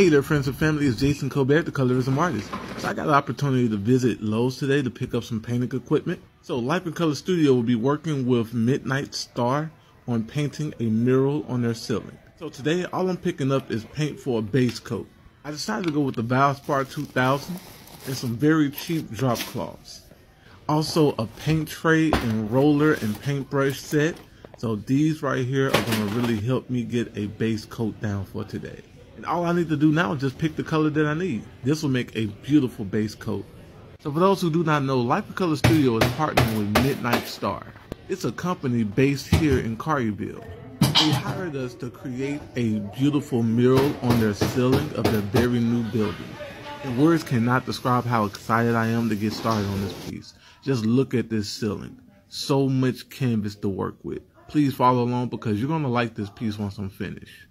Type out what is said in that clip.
Hey there, friends and family. It's Jason Colbert, the colorism artist. So I got the opportunity to visit Lowe's today to pick up some painting equipment. So Life in Color Studio will be working with Midnight Star on painting a mural on their ceiling. So today, all I'm picking up is paint for a base coat. I decided to go with the Valspar 2000 and some very cheap drop cloths. Also, a paint tray and roller and paintbrush set. So these right here are going to really help me get a base coat down for today. All I need to do now is just pick the color that I need. This will make a beautiful base coat. So for those who do not know, Life Studio is partnering with Midnight Star. It's a company based here in Collierville. They hired us to create a beautiful mural on their ceiling of their very new building. Words cannot describe how excited I am to get started on this piece. Just look at this ceiling. So much canvas to work with. Please follow along because you're going to like this piece once I'm finished.